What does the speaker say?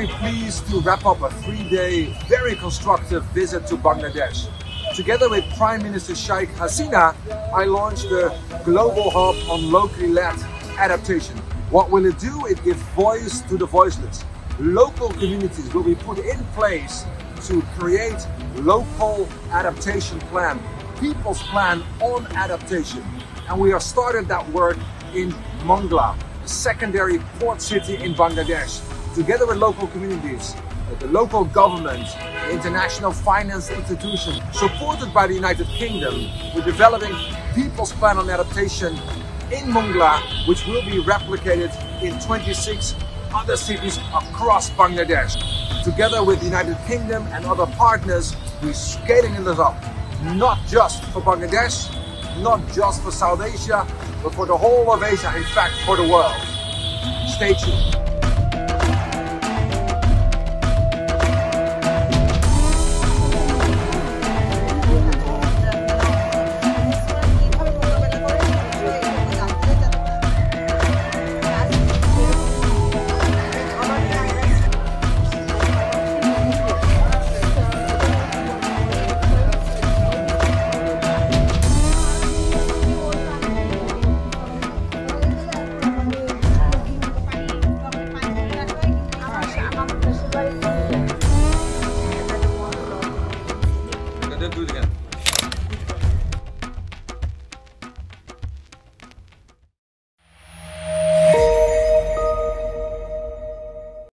very pleased to wrap up a three-day, very constructive visit to Bangladesh. Together with Prime Minister Sheikh Hasina, I launched the Global Hub on Locally Led Adaptation. What will it do? It gives voice to the voiceless. Local communities will be put in place to create local adaptation plan, people's plan on adaptation. And we have started that work in Mongla, a secondary port city in Bangladesh, together with local communities, the local government, the international finance institution, supported by the United Kingdom, we're developing people's plan on adaptation in Mongla, which will be replicated in 26 other cities across Bangladesh. Together with the United Kingdom and other partners, we're scaling this up, not just for Bangladesh, not just for South Asia, but for the whole of Asia, in fact, for the world. Stay tuned.